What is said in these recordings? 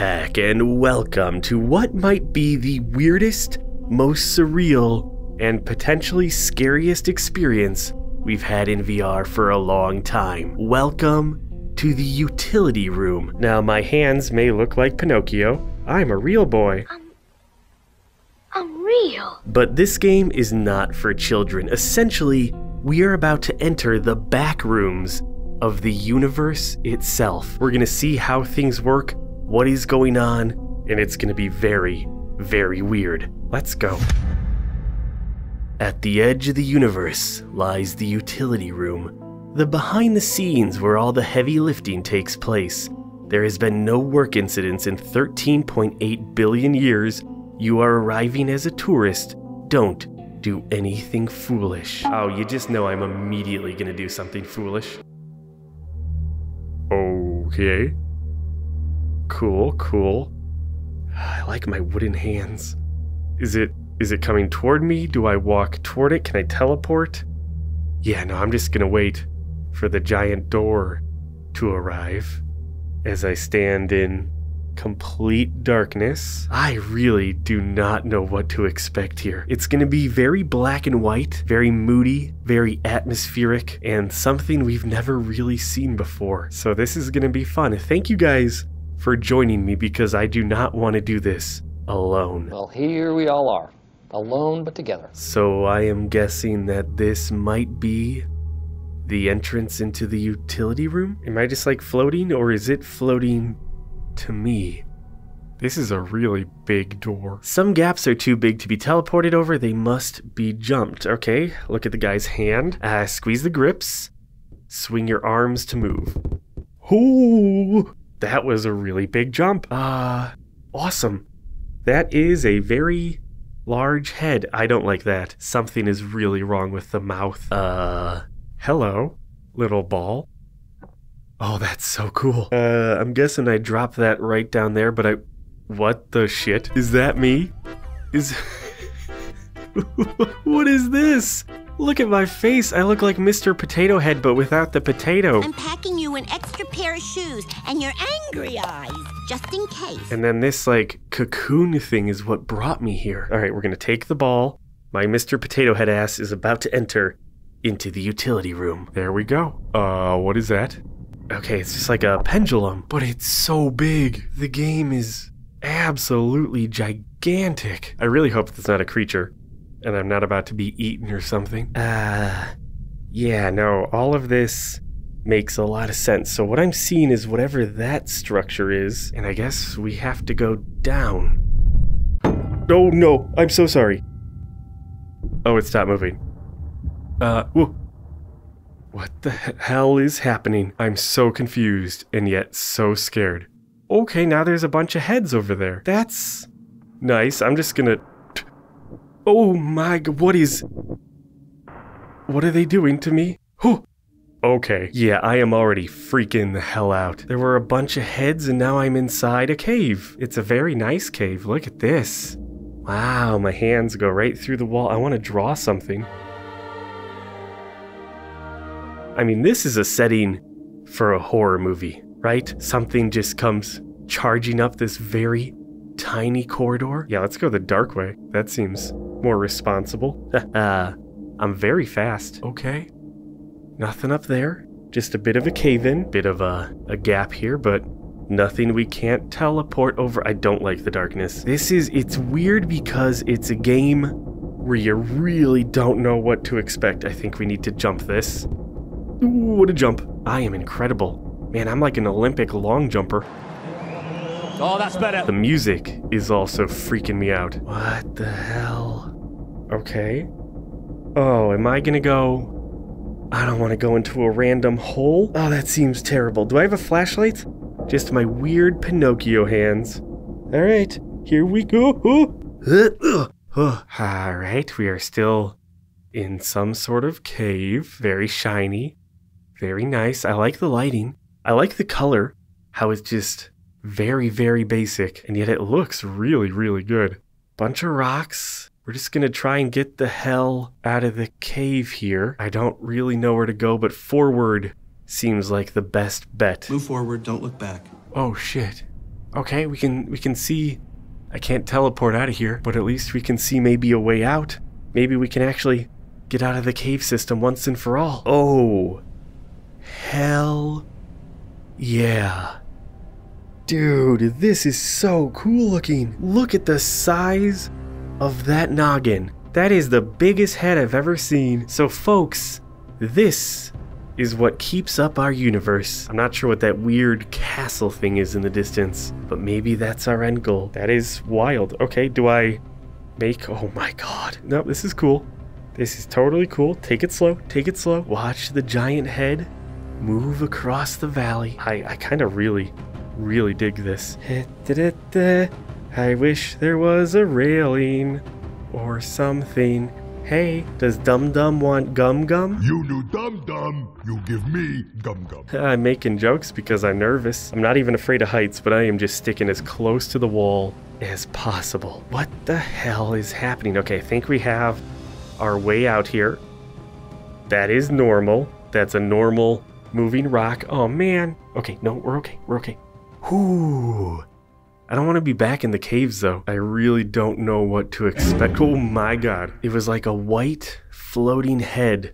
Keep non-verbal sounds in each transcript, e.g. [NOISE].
Wolfpack, and welcome to what might be the weirdest, most surreal, and potentially scariest experience we've had in VR for a long time. Welcome to the utility room. Now, my hands may look like Pinocchio. I'm a real boy. Unreal. But this game is not for children. Essentially, we are about to enter the back rooms of the universe itself. We're gonna see how things work, what is going on, and it's gonna be very, very weird. Let's go. At the edge of the universe lies the utility room, the behind the scenes where all the heavy lifting takes place. There has been no work incidents in 13.8 billion years. You are arriving as a tourist. Don't do anything foolish. Oh, you just know I'm immediately gonna do something foolish. Okay. Cool, cool. [SIGHS] I like my wooden hands. Is it is it coming toward me? Do I walk toward it? Can I teleport? Yeah, no, I'm just gonna wait for the giant door to arrive as I stand in complete darkness. I really do not know what to expect here. It's going to be very black and white, very moody, very atmospheric, and something we've never really seen before. So this is going to be fun. Thank you guys for joining me because I do not want to do this alone. Well, here we all are, alone but together. So I am guessing that this might be the entrance into the utility room? Am I just like floating or is it floating to me. This is a really big door. Some gaps are too big to be teleported over, they must be jumped. Okay, look at the guy's hand. Uh, squeeze the grips. Swing your arms to move. Ooh, that was a really big jump. Uh, awesome. That is a very large head. I don't like that. Something is really wrong with the mouth. Uh, hello, little ball. Oh, that's so cool. Uh, I'm guessing I dropped that right down there, but I... What the shit? Is that me? Is... [LAUGHS] what is this? Look at my face. I look like Mr. Potato Head, but without the potato. I'm packing you an extra pair of shoes and your angry eyes, just in case. And then this, like, cocoon thing is what brought me here. All right, we're gonna take the ball. My Mr. Potato Head ass is about to enter into the utility room. There we go. Uh, what is that? Okay, it's just like a pendulum, but it's so big. The game is absolutely gigantic. I really hope it's not a creature and I'm not about to be eaten or something. Uh, yeah, no, all of this makes a lot of sense. So what I'm seeing is whatever that structure is, and I guess we have to go down. Oh no, I'm so sorry. Oh, it stopped moving. Uh, whoa. What the hell is happening? I'm so confused and yet so scared. Okay, now there's a bunch of heads over there. That's nice. I'm just gonna. Oh my god, what is. What are they doing to me? Whew. Okay, yeah, I am already freaking the hell out. There were a bunch of heads and now I'm inside a cave. It's a very nice cave. Look at this. Wow, my hands go right through the wall. I want to draw something. I mean, this is a setting for a horror movie, right? Something just comes charging up this very tiny corridor. Yeah, let's go the dark way. That seems more responsible. [LAUGHS] uh, I'm very fast. Okay. Nothing up there. Just a bit of a cave in, bit of a, a gap here, but nothing we can't teleport over. I don't like the darkness. This is, it's weird because it's a game where you really don't know what to expect. I think we need to jump this. Ooh, what a jump. I am incredible. Man, I'm like an Olympic long jumper. Oh, that's better. The music is also freaking me out. What the hell? Okay. Oh, am I gonna go... I don't want to go into a random hole. Oh, that seems terrible. Do I have a flashlight? Just my weird Pinocchio hands. Alright, here we go. [LAUGHS] Alright, we are still in some sort of cave. Very shiny. Very nice. I like the lighting. I like the color. How it's just very, very basic, and yet it looks really, really good. Bunch of rocks. We're just gonna try and get the hell out of the cave here. I don't really know where to go, but forward seems like the best bet. Move forward, don't look back. Oh shit. Okay, we can we can see I can't teleport out of here, but at least we can see maybe a way out. Maybe we can actually get out of the cave system once and for all. Oh. Hell yeah. Dude, this is so cool looking. Look at the size of that noggin. That is the biggest head I've ever seen. So folks, this is what keeps up our universe. I'm not sure what that weird castle thing is in the distance, but maybe that's our end goal. That is wild. Okay, do I make... Oh my god. No, this is cool. This is totally cool. Take it slow. Take it slow. Watch the giant head move across the valley. I, I kind of really, really dig this. I wish there was a railing or something. Hey, does Dum Dum want gum gum? You knew Dum Dum, you give me gum gum. I'm making jokes because I'm nervous. I'm not even afraid of heights, but I am just sticking as close to the wall as possible. What the hell is happening? Okay, I think we have our way out here. That is normal. That's a normal moving rock. Oh man. Okay, no, we're okay. We're okay. Whoo. I don't want to be back in the caves though. I really don't know what to expect. Oh my god. It was like a white floating head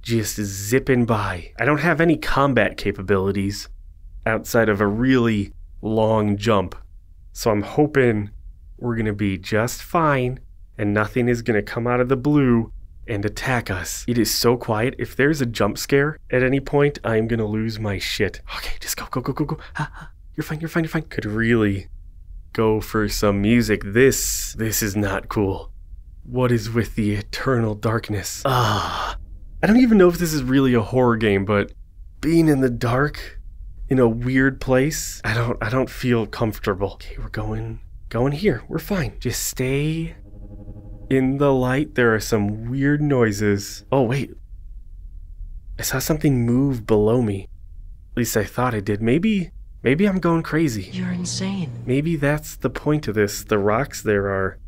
just zipping by. I don't have any combat capabilities outside of a really long jump. So I'm hoping we're going to be just fine and nothing is going to come out of the blue and attack us. It is so quiet. If there's a jump scare at any point, I'm going to lose my shit. Okay, just go, go, go, go, go. Ha, ha. You're fine, you're fine, you're fine. Could really go for some music. This, this is not cool. What is with the eternal darkness? Ah, I don't even know if this is really a horror game, but being in the dark in a weird place, I don't, I don't feel comfortable. Okay, we're going, going here. We're fine. Just stay in the light. There are some weird noises. Oh, wait. I saw something move below me. At least I thought I did. Maybe Maybe I'm going crazy. You're insane. Maybe that's the point of this. The rocks there are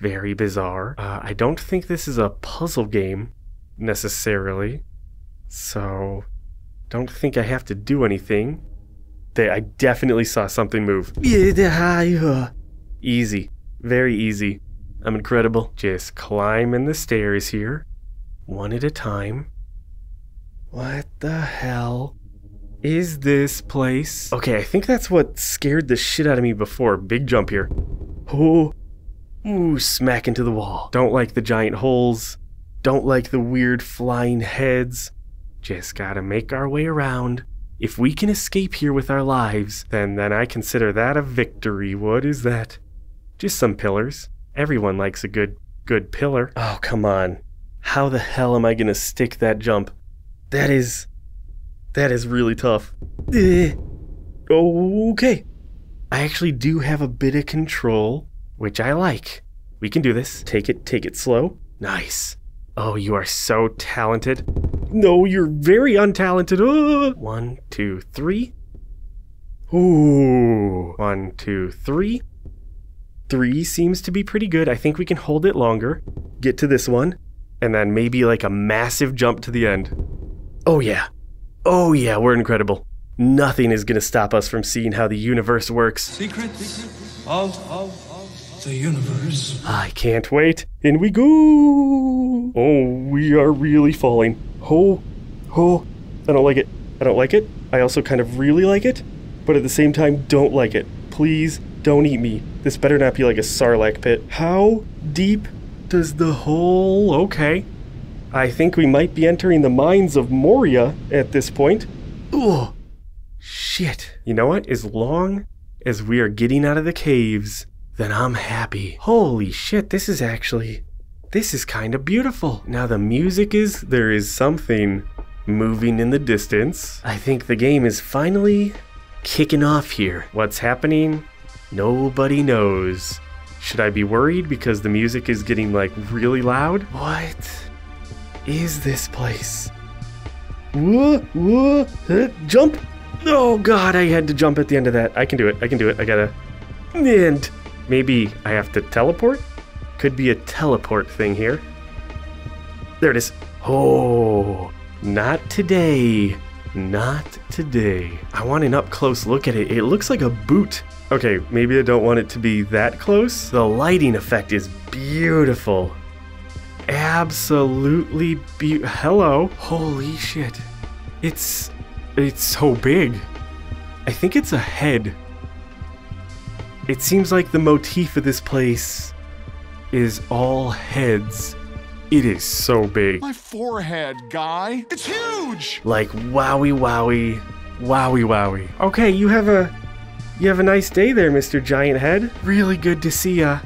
very bizarre. Uh, I don't think this is a puzzle game necessarily. So, don't think I have to do anything. They, I definitely saw something move. Easy. Very easy. I'm incredible. Just climbing the stairs here. One at a time. What the hell is this place? Okay, I think that's what scared the shit out of me before. Big jump here. Oh, ooh, smack into the wall. Don't like the giant holes. Don't like the weird flying heads. Just gotta make our way around. If we can escape here with our lives, then then I consider that a victory. What is that? Just some pillars. Everyone likes a good good pillar. Oh, come on. How the hell am I gonna stick that jump? That is that is really tough. Eh. Okay. I actually do have a bit of control, which I like. We can do this. Take it, take it slow. Nice. Oh, you are so talented. No, you're very untalented. Oh. One, two, three. Ooh. One, two, three. Three seems to be pretty good. I think we can hold it longer. Get to this one. And then maybe like a massive jump to the end. Oh, yeah. Oh, yeah, we're incredible. Nothing is going to stop us from seeing how the universe works. Secrets of, of the universe. I can't wait. In we go. Oh, we are really falling. Oh, oh. I don't like it. I don't like it. I also kind of really like it, but at the same time, don't like it. Please don't eat me. This better not be like a sarlacc pit. How deep does the hole. Okay. I think we might be entering the mines of Moria at this point. Ugh. Shit. You know what? As long as we are getting out of the caves, then I'm happy. Holy shit, this is actually. This is kind of beautiful. Now, the music is. There is something moving in the distance. I think the game is finally kicking off here. What's happening? Nobody knows. Should I be worried because the music is getting like really loud? What? Is this place? Whoa, uh, jump! Oh god, I had to jump at the end of that. I can do it, I can do it, I gotta... And maybe I have to teleport? Could be a teleport thing here. There it is. Oh, not today. Not today. I want an up close look at it. It looks like a boot. Okay, maybe I don't want it to be that close. The lighting effect is beautiful. Absolutely be- Hello. Holy shit. It's it's so big. I think it's a head. It seems like the motif of this place is all heads. It is so big. My forehead, guy. It's huge! Like wowie wowie, wowie wowie. Okay, you have a you have a nice day there, Mr. Giant Head. Really good to see ya.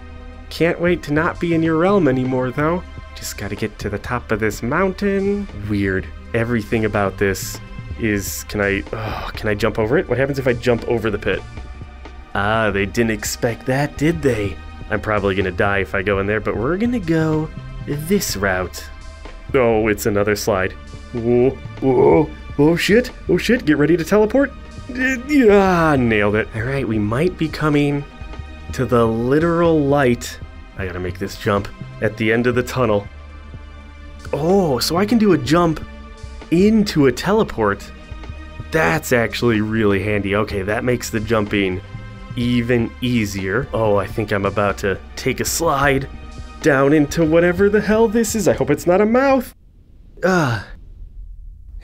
Can't wait to not be in your realm anymore though. Just gotta get to the top of this mountain. Weird. Everything about this is can I oh, can I jump over it? What happens if I jump over the pit? Ah, they didn't expect that, did they? I'm probably gonna die if I go in there, but we're gonna go this route. Oh, it's another slide. Whoa, whoa, oh shit, oh shit, get ready to teleport. Ah, nailed it. All right, we might be coming to the literal light. I gotta make this jump at the end of the tunnel. Oh, so I can do a jump into a teleport. That's actually really handy. Okay, that makes the jumping even easier. Oh, I think I'm about to take a slide down into whatever the hell this is. I hope it's not a mouth. Ah.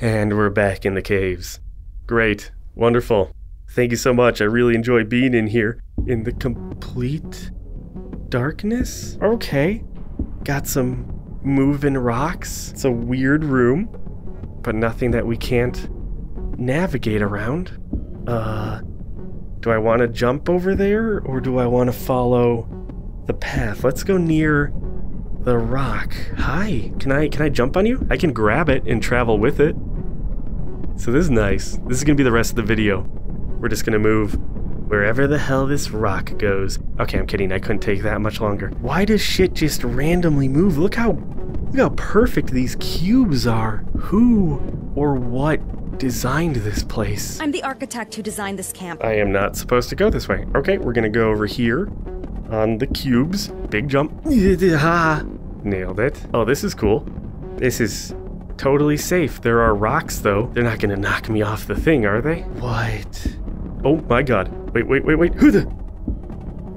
And we're back in the caves. Great. Wonderful. Thank you so much. I really enjoy being in here. In the complete darkness? Okay. Got some moving rocks. It's a weird room, but nothing that we can't navigate around. Uh, do I want to jump over there or do I want to follow the path? Let's go near the rock. Hi, can I can I jump on you? I can grab it and travel with it. So this is nice. This is gonna be the rest of the video. We're just gonna move wherever the hell this rock goes. Okay, I'm kidding. I couldn't take that much longer. Why does shit just randomly move? Look how look how perfect these cubes are. Who or what designed this place? I'm the architect who designed this camp. I am not supposed to go this way. Okay, we're gonna go over here on the cubes. Big jump. [LAUGHS] Ha! Nailed it. Oh, this is cool. This is totally safe. There are rocks, though. They're not gonna knock me off the thing, are they? What? Oh my god. Wait, wait, wait, wait. Who the?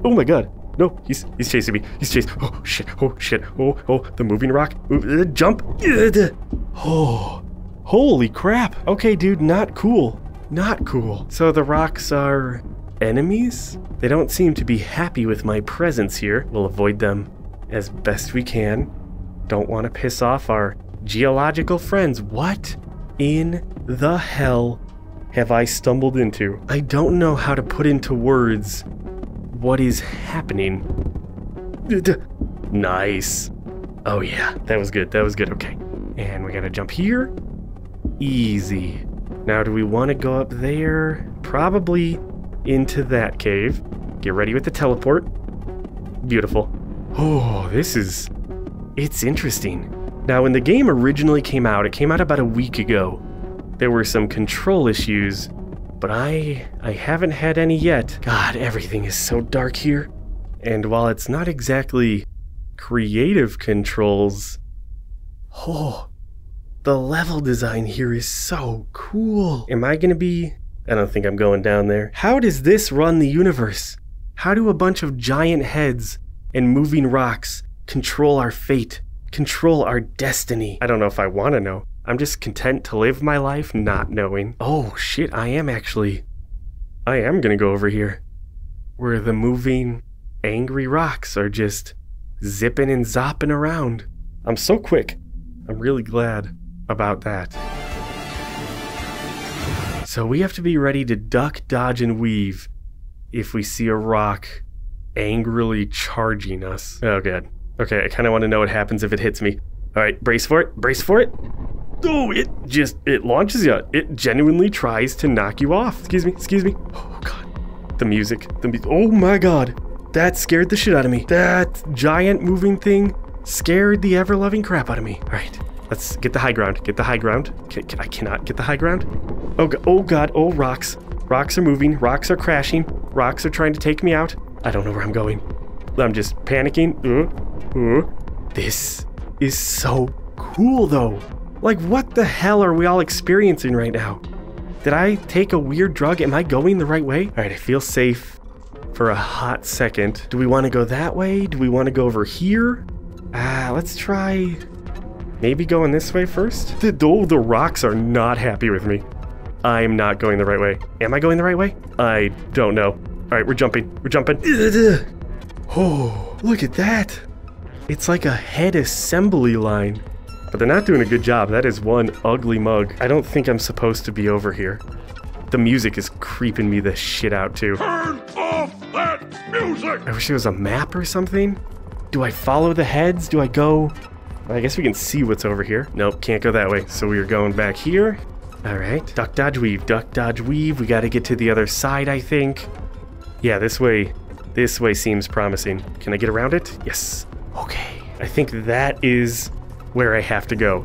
Oh my god. No, he's he's chasing me. He's chasing. Oh shit. Oh shit. Oh oh. The moving rock. Uh, jump. Oh. Holy crap. Okay, dude. Not cool. Not cool. So the rocks are enemies? They don't seem to be happy with my presence here. We'll avoid them as best we can. Don't want to piss off our geological friends. What in the hell have I stumbled into? I don't know how to put into words what is happening. Nice. Oh yeah, that was good. That was good. Okay. And we gotta jump here. Easy. Now, do we want to go up there? Probably into that cave. Get ready with the teleport. Beautiful. Oh, this is... It's interesting. Now, when the game originally came out, it came out about a week ago. There were some control issues, but I... I haven't had any yet. God, everything is so dark here. And while it's not exactly creative controls... Oh, the level design here is so cool. Am I gonna be... I don't think I'm going down there. How does this run the universe? How do a bunch of giant heads and moving rocks control our fate, control our destiny? I don't know if I want to know. I'm just content to live my life not knowing. Oh shit, I am actually. I am gonna go over here. Where the moving, angry rocks are just zipping and zopping around. I'm so quick. I'm really glad about that. So we have to be ready to duck, dodge, and weave if we see a rock angrily charging us. Oh, god. Okay, I kind of want to know what happens if it hits me. All right, brace for it. Brace for it. Oh, it just, it launches you. It genuinely tries to knock you off. Excuse me, excuse me. Oh, God. The music, the music. Oh, my God. That scared the shit out of me. That giant moving thing scared the ever-loving crap out of me. All right, let's get the high ground. Get the high ground. Can, can, I cannot get the high ground. Oh, God. Oh, God. Oh, rocks. Rocks are moving. Rocks are crashing. Rocks are trying to take me out. I don't know where I'm going. I'm just panicking. Uh, uh. This is so cool, though. Like, what the hell are we all experiencing right now? Did I take a weird drug? Am I going the right way? All right, I feel safe for a hot second. Do we want to go that way? Do we want to go over here? Ah, let's try maybe going this way first. The, oh, the rocks are not happy with me. I am not going the right way. Am I going the right way? I don't know. All right, we're jumping. We're jumping. Oh, look at that. It's like a head assembly line. But they're not doing a good job. That is one ugly mug. I don't think I'm supposed to be over here. The music is creeping me the shit out too. Turn off that music! I wish it was a map or something. Do I follow the heads? Do I go? I guess we can see what's over here. Nope, can't go that way. So we are going back here. All right. Duck, dodge, weave. Duck, dodge, weave. We got to get to the other side, I think. Yeah, this way. This way seems promising. Can I get around it? Yes. Okay. I think that is where I have to go.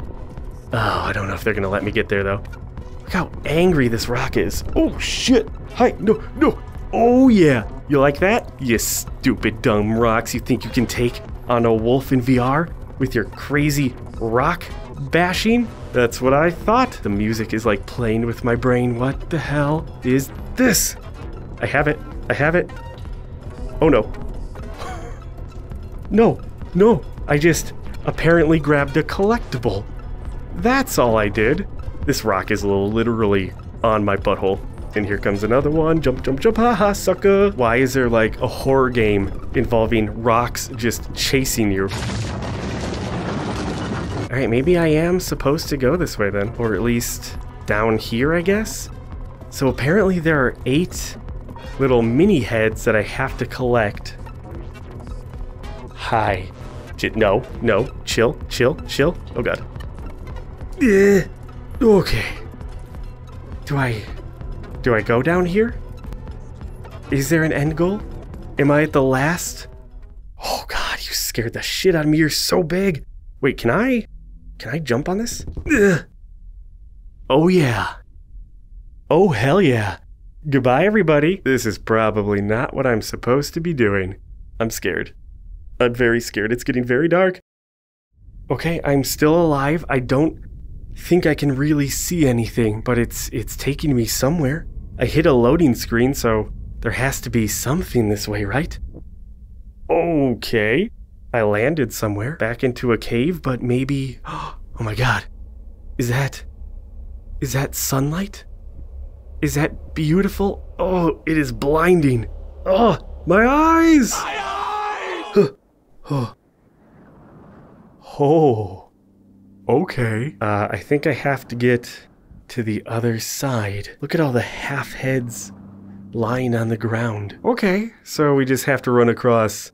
Oh, I don't know if they're going to let me get there, though. Look how angry this rock is. Oh, shit. Hi. No, no. Oh, yeah. You like that? You stupid, dumb rocks you think you can take on a wolf in VR with your crazy rock bashing? That's what I thought. The music is like playing with my brain. What the hell is this? I have it. I have it. Oh no. [LAUGHS] No, no. I just apparently grabbed a collectible. That's all I did. This rock is literally on my butthole. And here comes another one. Jump, jump, jump. Haha, sucker. Why is there like a horror game involving rocks just chasing you? Alright, maybe I am supposed to go this way then. Or at least down here, I guess? So apparently there are eight little mini heads that I have to collect. Hi. No, no. Chill, chill, chill. Oh god. Eh. Okay. Do I... Do I go down here? Is there an end goal? Am I at the last? Oh god, you scared the shit out of me. You're so big. Wait, can I... Can I jump on this? Ugh. Oh yeah. Oh hell yeah. Goodbye everybody. This is probably not what I'm supposed to be doing. I'm scared. I'm very scared. It's getting very dark. Okay, I'm still alive. I don't think I can really see anything, but it's it's taking me somewhere. I hit a loading screen, so there has to be something this way, right? Okay. I landed somewhere, back into a cave, but maybe. [GASPS] Oh my god. Is that. Is that sunlight? Is that beautiful? Oh, it is blinding. Oh, my eyes! My eyes! Oh. Oh. Okay. Uh, I think I have to get to the other side. Look at all the half heads lying on the ground. Okay, so we just have to run across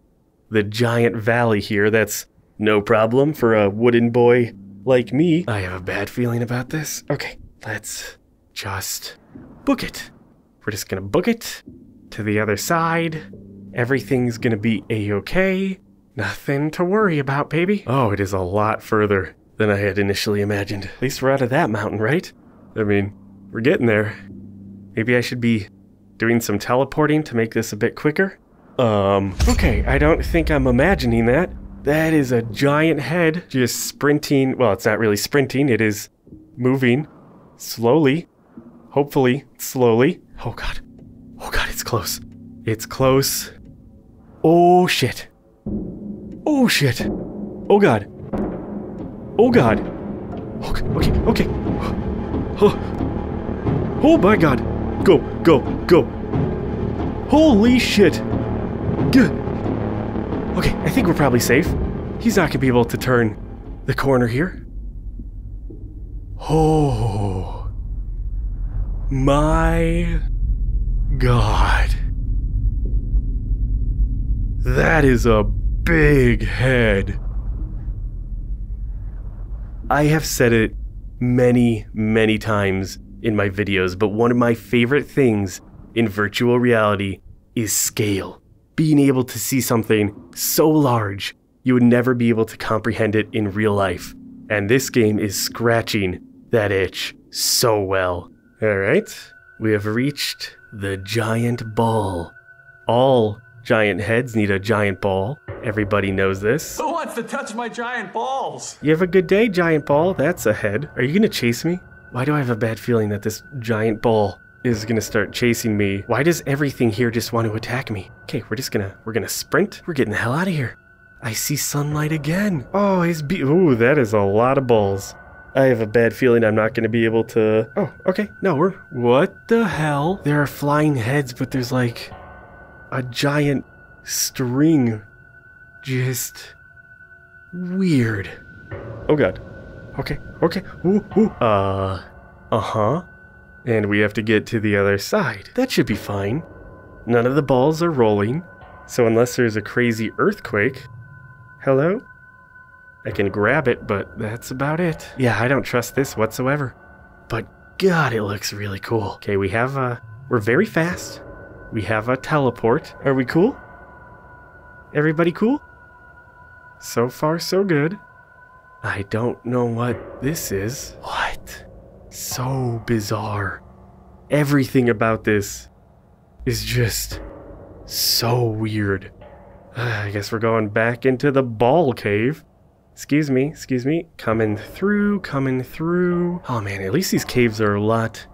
the giant valley here. That's no problem for a wooden boy like me. I have a bad feeling about this. Okay, let's just book it. We're just gonna book it to the other side. Everything's gonna be a-okay. Nothing to worry about, baby. Oh, it is a lot further than I had initially imagined. At least we're out of that mountain, right? I mean, we're getting there. Maybe I should be doing some teleporting to make this a bit quicker? Um, okay, I don't think I'm imagining that. That is a giant head just sprinting. Well, it's not really sprinting, it is moving slowly. Hopefully, slowly. Oh god. Oh god, it's close. It's close. Oh shit. Oh shit. Oh god. Oh god. Okay, okay, okay. Oh, oh my god. Go, go, go. Holy shit. Good. Okay, I think we're probably safe. He's not gonna be able to turn the corner here. Oh. My God. That is a big head. I have said it many, many times in my videos, but one of my favorite things in virtual reality is scale. Being able to see something so large, you would never be able to comprehend it in real life. And this game is scratching that itch so well. Alright, we have reached the giant ball. All giant heads need a giant ball. Everybody knows this. Who wants to touch my giant balls? You have a good day, giant ball. That's a head. Are you gonna chase me? Why do I have a bad feeling that this giant ball is gonna start chasing me? Why does everything here just want to attack me? Okay, we're just gonna we're gonna sprint. We're getting the hell out of here. I see sunlight again. Oh, he's be ooh, that is a lot of balls. I have a bad feeling I'm not gonna be able to. Oh, okay. No, we're. What the hell? There are flying heads, but there's like a giant string. Just weird. Oh god. Okay, okay. Ooh, ooh. Uh, uh-huh. And we have to get to the other side. That should be fine. None of the balls are rolling. So unless there's a crazy earthquake... Hello? I can grab it, but that's about it. Yeah, I don't trust this whatsoever. But god, it looks really cool. Okay, we have uh, We're very fast. We have a teleport. Are we cool? Everybody cool? So far, so good. I don't know what this is. What? So bizarre. Everything about this is just so weird. Uh, I guess we're going back into the ball cave. Excuse me, excuse me. Coming through, coming through. Oh man, at least these caves are a lot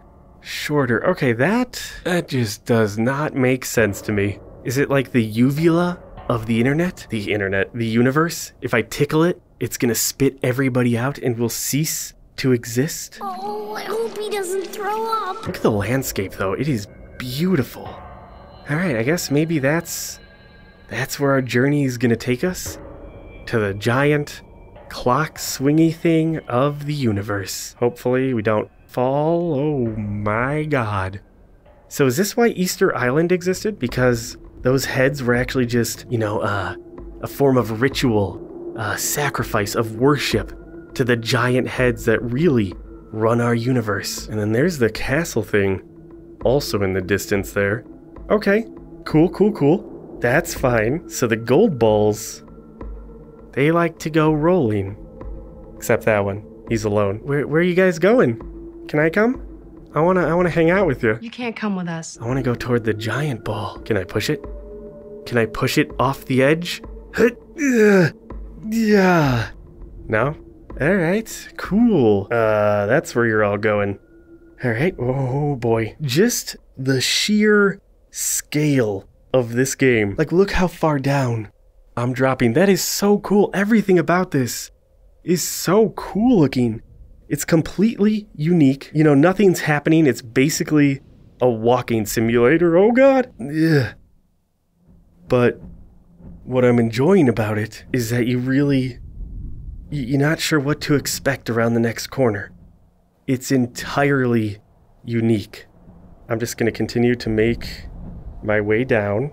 shorter. Okay, that that just does not make sense to me. Is it like the uvula of the internet? The internet, the universe? If I tickle it, it's gonna spit everybody out and will cease to exist? Oh, I hope he doesn't throw up. Look at the landscape though. It is beautiful. All right, I guess maybe that's that's where our journey is gonna take us to the giant clock swingy thing of the universe. Hopefully, we don't fall. Oh my god. So, is this why Easter Island existed? Because those heads were actually just, you know, uh, a form of ritual, a sacrifice of worship to the giant heads that really run our universe. And then there's the castle thing, also in the distance there. Okay, cool, cool, cool. That's fine. So the gold balls, they like to go rolling. Except that one. He's alone. Where, where are you guys going? Can I come? I wanna I wanna hang out with you. You can't come with us. I wanna go toward the giant ball. Can I push it? Can I push it off the edge? Yeah. No? Alright, cool. Uh that's where you're all going. Alright, oh boy. Just the sheer scale of this game. Like look how far down I'm dropping. That is so cool. Everything about this is so cool looking. It's completely unique. You know, nothing's happening. It's basically a walking simulator. Oh god. Ugh. But what I'm enjoying about it is that you really you're not sure what to expect around the next corner. It's entirely unique. I'm just going to continue to make my way down.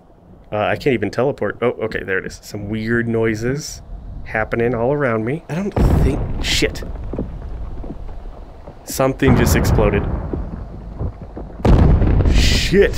Uh, I can't even teleport. Oh, okay, there it is. Some weird noises happening all around me. I don't think. Shit. Something just exploded. Shit.